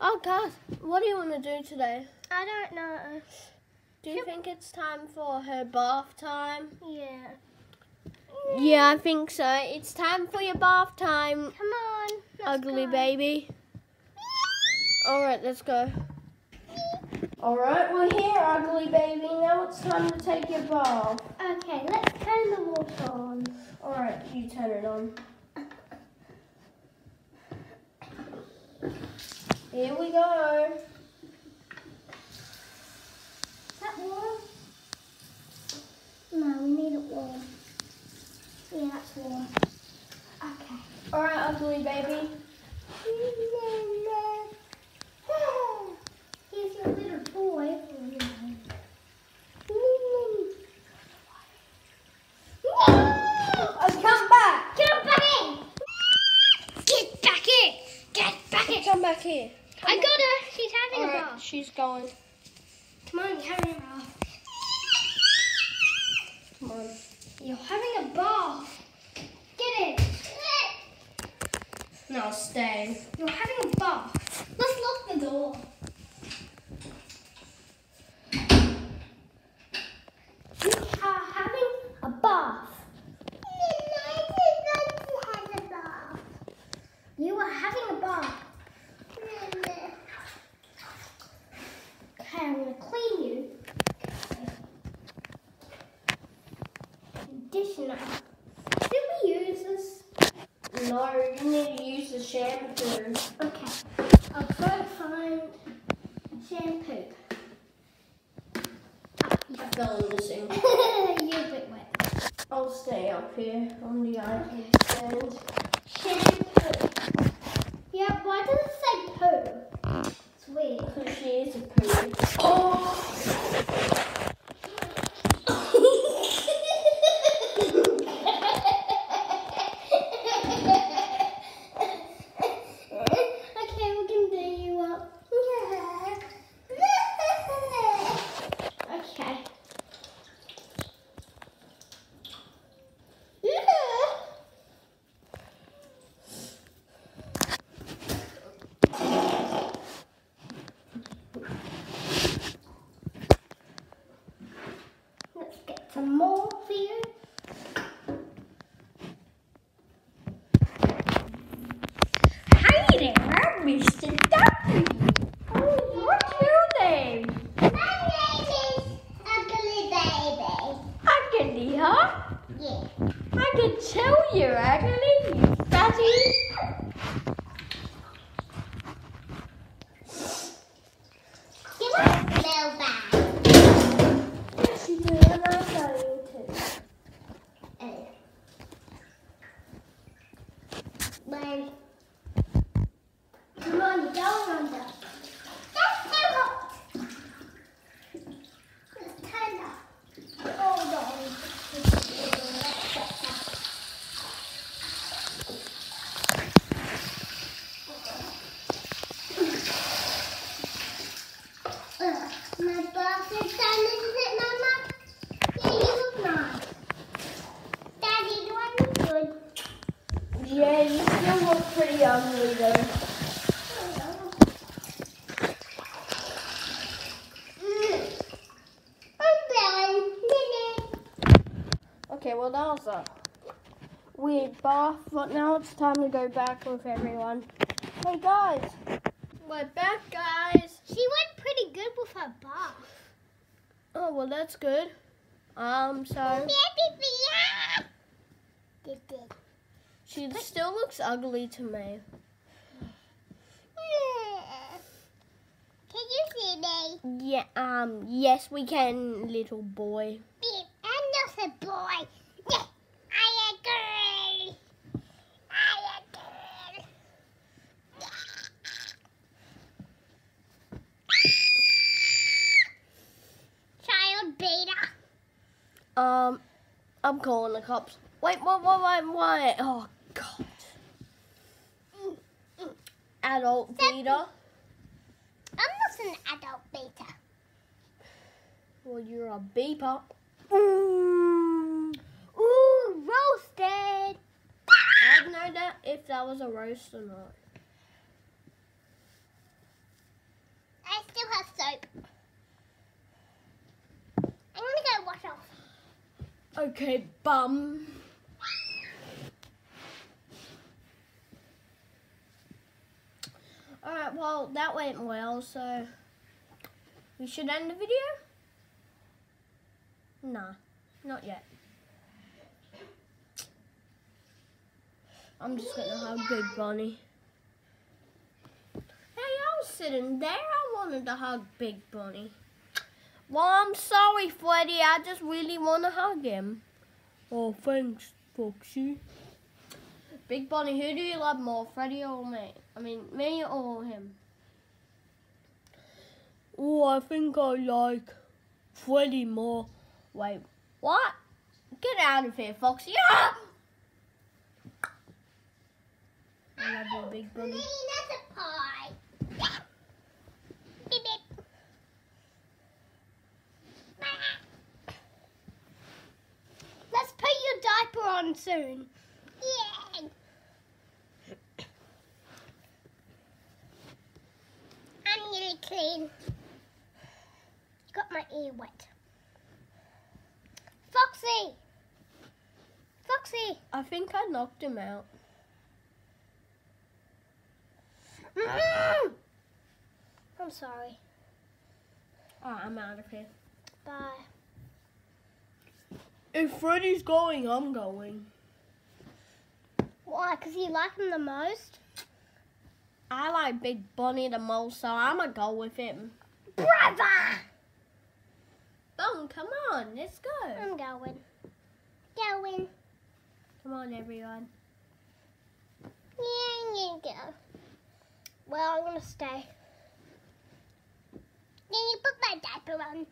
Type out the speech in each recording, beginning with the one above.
Oh, guys, what do you want to do today? I don't know. Do you think it's time for her bath time? Yeah. Yeah, I think so. It's time for your bath time, Come on. ugly go. baby. All right, let's go. All right, we're here, ugly baby. Now it's time to take your bath. Okay, let's turn the water on. All right, you turn it on. Here we go. Is that warm? No, we need it warm. Yeah, that's warm. Okay. All right, ugly baby. Here's your little boy. Oh, come back. Get back in! Get back in! Get back in! Come back here. I got her! She's having All a right, bath. she's going. Come on, you're having a bath. Come on. You're having a bath. Get in. Stay. You're having a bath. Let's lock the door. You are having a bath. You are having a bath. Okay, I'm going to clean you. Conditioner. Did we use this? No, you need to use the shampoo. Okay. I'll try to find shampoo. I fell in the sink. You're a bit wet. I'll stay up here on the. Shampoo. Yeah, why does it say poo? It's weird. Because she is a poo. Oh! okay, we can do you up. Okay. Let's get some more for you. Hi there, Mr. W. Oh, what's your name? My name is Ugly Baby. Ugly, huh? Yeah. I can tell you're ugly, you fatty. Us a smell bag. Yes, you do, and I'll tell you too. Oh. When. Come on, you go under. That's too hot. It's tender. Hold on. Ugh, My bath is done, isn't it, Mama? Yeah, you look nice. Daddy, do I look good? Yeah, you still look pretty ugly though. Mm. I'm done. Minute. Okay, well that was a weird bath, but now it's time to go back with everyone. Hey guys, we're back, guys. She went pretty good with her bath. Oh well, that's good. Um, so she still looks ugly to me. Can you see me? Yeah, um, yes we can, little boy. I'm not a boy. Yeah, I agree. I agree. Child beta. Um, I'm calling the cops. Wait, what, what, what, what? Oh adult Except beta. I'm not an adult beta. Well, you're a beeper. Ooh, ooh, roasted. I don't know that if that was a roast or not. I still have soap. I'm gonna go wash off. Okay, bum. Well, that went well, so we should end the video? Nah, not yet. I'm just gonna hug Big Bunny. Hey, I was sitting there. I wanted to hug Big Bunny. Well, I'm sorry, Freddy. I just really want to hug him. Oh, thanks, Foxy. Big Bunny, who do you love more, Freddy or me? I mean, me or him? Oh, I think I like Freddy more. Wait, what? Get out of here, Foxy. Ah! I love you, Big Bunny. that's a pie. Beep, beep. Let's put your diaper on soon. Yeah. I'm really clean. Ear wet. Foxy! Foxy! I think I knocked him out. Mm. I'm sorry. Oh, I'm out of here. Bye. If Freddy's going, I'm going. Why? Because you like him the most? I like Big Bunny the most, so I'm gonna go with him. Brother! Bum, come on, let's go. I'm going. Going. Come on, everyone. Yeah, you go. Well, I'm gonna stay. Can you put my diaper on?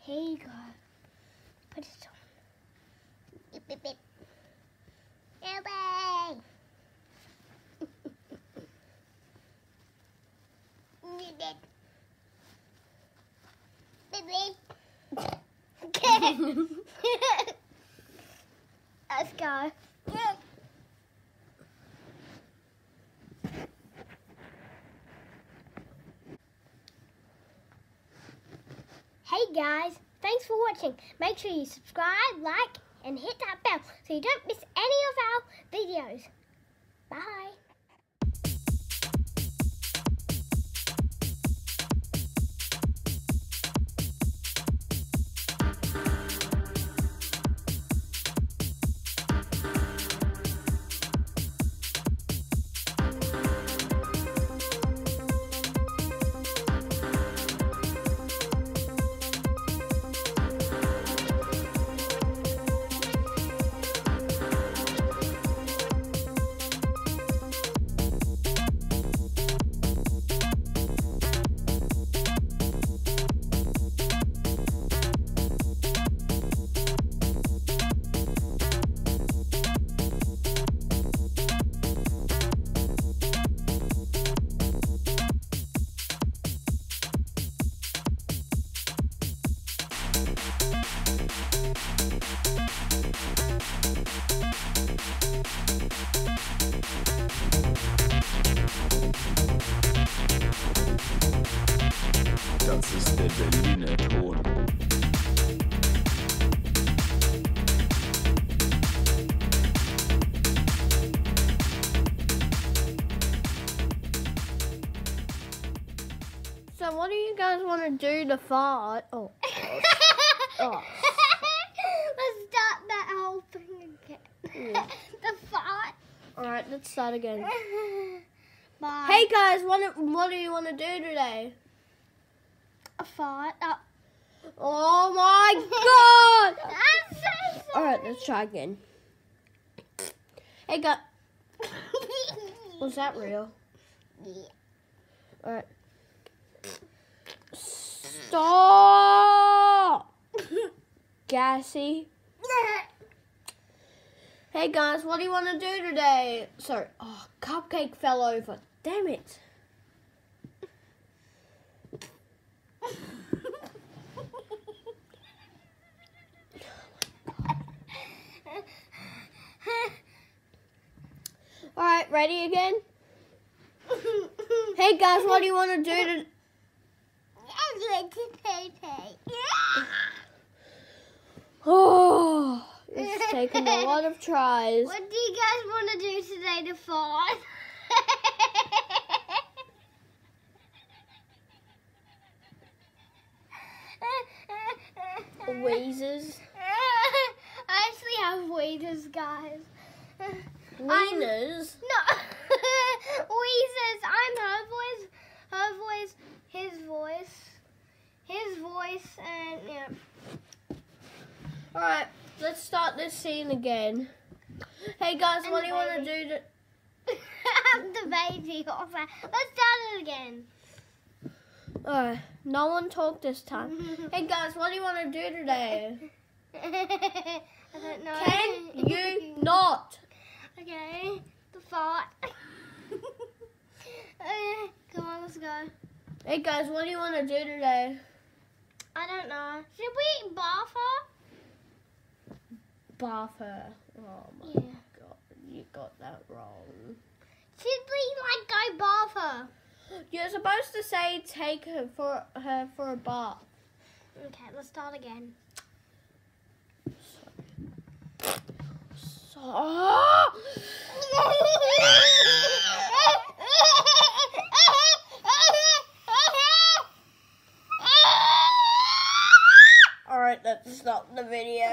Here you go. Put it on. Beep, beep, beep. Away! You did. Let's go. Hey guys, thanks for watching. Make sure you subscribe, like, and hit that bell so you don't miss any of our videos. Bye. Der Berliner Ton. So, what do you guys want to do to fart? Oh, oh. Let's start that whole thing again. Yeah. the fart. all right, let's start again. Bye. Hey guys, what what do you want to do today? Fart. Oh. Uh, oh my God! I'm so All right, let's try again. Hey, guys, was that real? Yeah. All right. Stop! Gassy. Hey guys, what do you want to do today? Sorry. Oh, cupcake fell over. Damn it. Ready again? Hey guys, what do you want to do to? I'm going to pay pay. Oh, it's taken a lot of tries. What do you guys want to do today to fart? And yeah. Alright, let's start this scene again. Hey guys, And what do you want to do to... The baby. Let's start it again. Alright, no one talk this time. Hey guys, what do you want to do today? I don't know. Can you not? Okay, the fart. Uh, Come on, let's go. Hey guys, what do you want to do today? I don't know. Should we bath her? Bath her. Oh my Yeah. god, you got that wrong. Should we like go bath her? You're supposed to say take her for her for a bath. Okay, let's start again. So. Alright, let's stop the video.